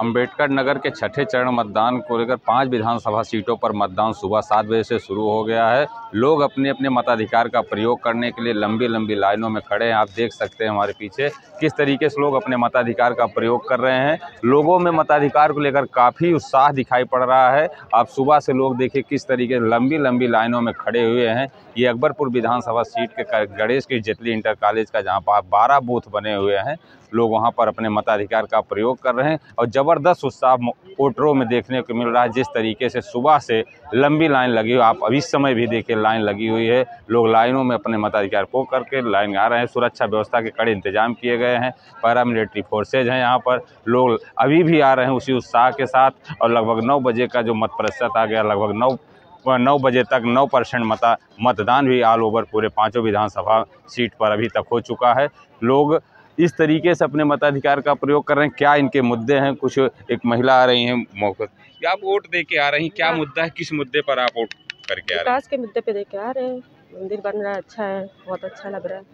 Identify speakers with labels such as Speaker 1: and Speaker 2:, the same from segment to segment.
Speaker 1: अंबेडकर नगर के छठे चरण मतदान को लेकर पाँच विधानसभा सीटों पर मतदान सुबह सात बजे से शुरू हो गया है। लोग अपने अपने मताधिकार का प्रयोग करने के लिए लंबी लंबी लाइनों में खड़े हैं। आप देख सकते हैं हमारे पीछे किस तरीके से लोग अपने मताधिकार का प्रयोग कर रहे हैं। लोगों में मताधिकार को लेकर काफ़ी उत्साह दिखाई पड़ रहा है। आप सुबह से लोग देखिए किस तरीके लंबी लंबी लाइनों में खड़े हुए हैं। ये अकबरपुर विधानसभा सीट के गणेश की जेतली इंटर कॉलेज का जहाँ पर बारह बूथ बने हुए हैं। लोग वहाँ पर अपने मताधिकार का प्रयोग कर रहे हैं और ज़बरदस्त उत्साह वोटरों में देखने को मिल रहा है। जिस तरीके से सुबह से लंबी लाइन लगी हुई, आप अभी समय भी देखिए, लाइन लगी हुई है। लोग लाइनों में अपने मताधिकार को करके लाइन आ रहे हैं। सुरक्षा व्यवस्था के कड़े इंतज़ाम किए गए हैं। पैरामिलिट्री फोर्सेज हैं यहाँ पर। लोग अभी भी आ रहे हैं उसी उत्साह के साथ और लगभग नौ बजे का जो मत प्रतिशत आ गया, लगभग नौ नौ बजे तक नौ परसेंट मता, मतदान भी ऑल ओवर पूरे पाँचों विधानसभा सीट पर अभी तक हो चुका है। लोग इस तरीके से अपने मताधिकार का प्रयोग कर रहे हैं। क्या इनके मुद्दे हैं? कुछ एक महिला आ रही हैं मौके क्या आप वोट दे के आ रही हैं। क्या मुद्दा है? किस मुद्दे पर आप वोट करके आ रहे हैं?
Speaker 2: विकास के मुद्दे पे दे के आ रहे हैं। मंदिर बन रहा है अच्छा है बहुत अच्छा लग रहा है।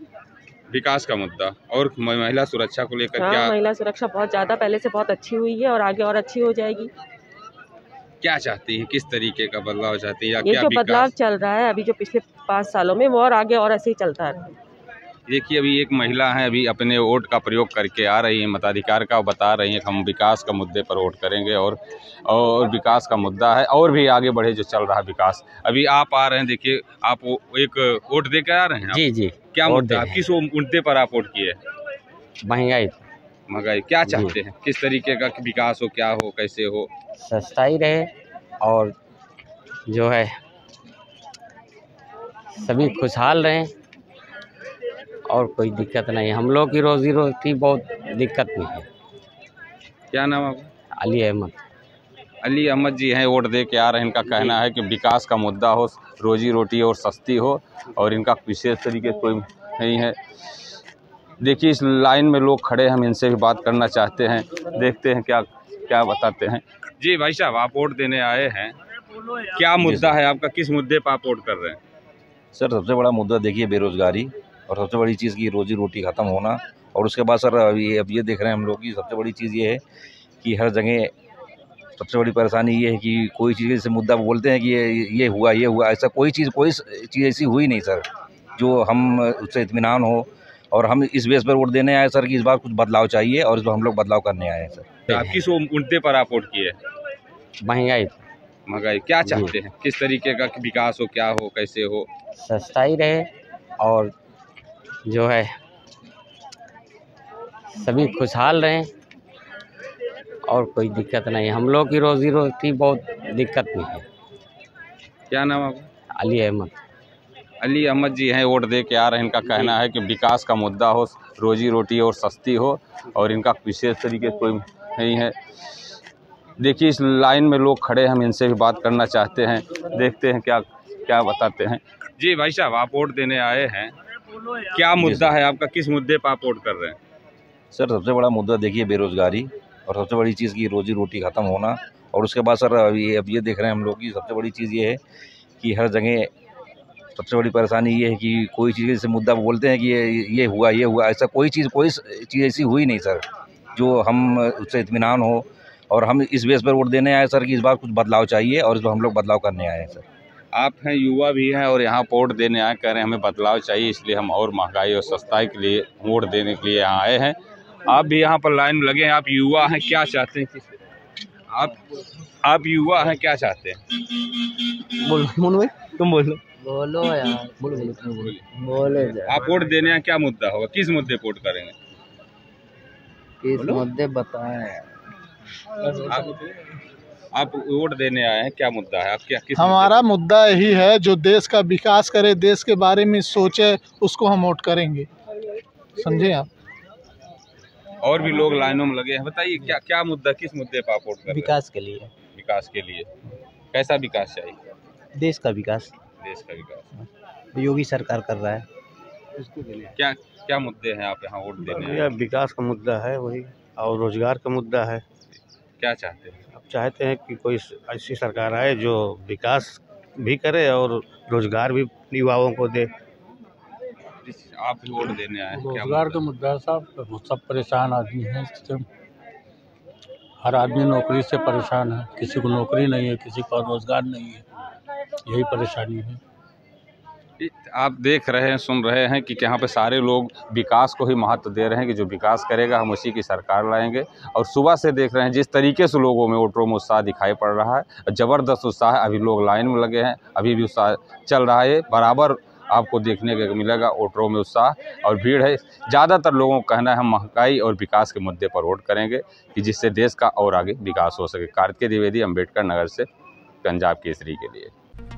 Speaker 1: विकास का मुद्दा और महिला सुरक्षा को लेकर
Speaker 2: हाँ
Speaker 1: क्या
Speaker 2: महिला सुरक्षा बहुत ज़्यादा पहले से बहुत अच्छी हुई है और आगे और अच्छी हो जाएगी।
Speaker 1: क्या चाहती है? किस तरीके का बदलाव चाहती है या
Speaker 2: ये
Speaker 1: क्या
Speaker 2: जो बदलाव चल रहा है अभी जो पिछले पाँच सालों में वो और आगे और ऐसे ही चलता रहे
Speaker 1: देखिए अभी एक महिला है अभी अपने वोट का प्रयोग करके आ रही है मताधिकार का बता रही है हम विकास का मुद्दे पर वोट करेंगे और और विकास का मुद्दा है और भी आगे बढ़े जो चल रहा है विकास। अभी आप आ रहे हैं देखिए आप एक वोट दे के आ रहे हैं
Speaker 3: जी जी।
Speaker 1: क्या मुद्दा किस मुद्दे पर आप वोट किए?
Speaker 3: महँगाई।
Speaker 1: महँगाई क्या चाहते हैं? किस तरीके का विकास हो क्या हो कैसे हो?
Speaker 3: सस्ता ही रहे और जो है सभी खुशहाल रहें। और कोई दिक्कत नहीं। हम लोग की रोज़ी रोटी बहुत दिक्कत में है।
Speaker 1: क्या नाम आपका?
Speaker 3: अली अहमद।
Speaker 1: अली अहमद जी हैं वोट दे के आ रहे हैं। इनका कहना है कि विकास का मुद्दा हो रोजी रोटी और सस्ती हो और इनका विशेष तरीके से कोई नहीं है। देखिए इस लाइन में लोग खड़े हैं हम इनसे भी बात करना चाहते हैं देखते हैं क्या क्या बताते हैं। जी भाई साहब आप वोट देने आए हैं। क्या मुद्दा है आपका? किस मुद्दे पर आप वोट कर रहे हैं?
Speaker 4: सर सबसे बड़ा मुद्दा देखिए बेरोज़गारी। और सबसे बड़ी चीज़ की रोजी रोटी ख़त्म होना और उसके बाद सर अभी अब ये देख रहे हैं हम लोग की सबसे बड़ी चीज़ ये है कि हर जगह सबसे बड़ी परेशानी ये है कि कोई चीज़ जैसे मुद्दा बोलते हैं कि ये ये हुआ ये हुआ ऐसा कोई चीज़ कोई चीज़ ऐसी हुई नहीं सर जो हम उससे इत्मीनान हो और हम इस बेस पर वोट देने आए सर कि इस बार कुछ बदलाव चाहिए और इस बार हम लोग बदलाव करने आए हैं सर।
Speaker 1: आप किस मुद्दे पर आप वोट किए?
Speaker 3: महँगाई।
Speaker 1: महँगाई क्या चाहते हैं? किस तरीके का विकास हो क्या हो कैसे हो?
Speaker 3: सस्ताई रहे और जो है सभी खुशहाल रहें और कोई दिक्कत नहीं। हम लोग की रोज़ी रोटी बहुत दिक्कत में है।
Speaker 1: क्या नाम आपका?
Speaker 3: अली अहमद।
Speaker 1: अली अहमद जी हैं वोट दे के आ रहे हैं। इनका कहना है कि विकास का मुद्दा हो रोजी रोटी और सस्ती हो और इनका विशेष तरीके से कोई नहीं है। देखिए इस लाइन में लोग खड़े हैं हम इनसे भी बात करना चाहते हैं देखते हैं क्या क्या बताते हैं। जी भाई साहब आप वोट देने आए हैं। क्या मुद्दा है आपका? किस मुद्दे पर आप वोट कर रहे हैं?
Speaker 4: सर सबसे बड़ा मुद्दा देखिए बेरोज़गारी और सबसे बड़ी चीज़ की रोजी रोटी ख़त्म होना और उसके बाद सर अभी अब ये देख रहे हैं हम लोग की सबसे बड़ी चीज़ ये है कि हर जगह सबसे बड़ी परेशानी ये है कि कोई चीज़ जैसे मुद्दा बोलते हैं कि ये ये हुआ ये हुआ ऐसा कोई चीज़ कोई चीज़ ऐसी हुई नहीं सर जो हम उससे इतमान हो और हम इस बेस पर वोट देने आए सर कि इस बार कुछ बदलाव चाहिए और इस बार हम लोग बदलाव करने आए हैं सर।
Speaker 1: आप हैं युवा भी हैं और यहाँ वोट देने आए कह रहे हैं हमें बदलाव चाहिए इसलिए हम और महँगाई और सस्ताई के लिए वोट देने के लिए यहाँ आए हैं। आप भी यहाँ पर लाइन में लगे हैं आप युवा हैं क्या चाहते हैं? आप आप युवा हैं क्या चाहते हैं?
Speaker 3: बोलो मोनू भाई तुम बोलो।
Speaker 5: बोलो यार।
Speaker 3: बोलो बोलो बोलो।
Speaker 5: बोले
Speaker 1: आप वोट देने आए क्या मुद्दा होगा? किस मुद्दे वोट करेंगे?
Speaker 5: किस मुद्दे बताए?
Speaker 1: आप वोट देने आए हैं क्या मुद्दा है? आप क्या किस
Speaker 6: हमारा मुद्दा यही है जो देश का विकास करे देश के बारे में सोचे उसको हम वोट करेंगे। समझे आप?
Speaker 1: और भी लोग लाइनों में लगे हैं। बताइए क्या क्या मुद्दा किस मुद्दे पर आप वोट कर
Speaker 3: विकास के लिए।
Speaker 1: विकास के लिए। कैसा विकास चाहिए?
Speaker 3: देश का विकास।
Speaker 1: देश का विकास।
Speaker 3: योगी सरकार कर रहा है।
Speaker 1: क्या क्या मुद्दे हैं आप यहाँ वोट देने
Speaker 7: विकास का मुद्दा है वही और रोज़गार का मुद्दा है।
Speaker 1: क्या चाहते हैं?
Speaker 7: चाहते हैं कि कोई ऐसी सरकार आए जो विकास भी करे और रोज़गार भी युवाओं को दे।
Speaker 1: आप वोट देने आए
Speaker 8: रोज़गार
Speaker 1: मुद्दा?
Speaker 8: का मुद्दा है साहब सब परेशान आदमी हैं हर आदमी नौकरी से परेशान है। किसी को नौकरी नहीं है किसी को रोज़गार नहीं है। यही परेशानी है।
Speaker 1: आप देख रहे हैं, सुन रहे हैं कि यहाँ पे सारे लोग विकास को ही महत्व दे रहे हैं कि जो विकास करेगा, हम उसी की सरकार लाएँगे। और सुबह से देख रहे हैं, जिस तरीके से लोगों में वोटरों में उत्साह दिखाई पड़ रहा है, ज़बरदस्त उत्साह अभी लोग लाइन में लगे हैं, अभी भी उत्साह चल रहा है। बराबर आपको देखने को मिलेगा वोटरों में उत्साह और भीड़ है। ज़्यादातर लोगों का कहना है, हम महँगाई और विकास के मुद्दे पर वोट करेंगे कि जिससे देश का और आगे विकास हो सके। कार्तिक द्विवेदी अंबेडकर नगर से, पंजाब केसरी के लिए।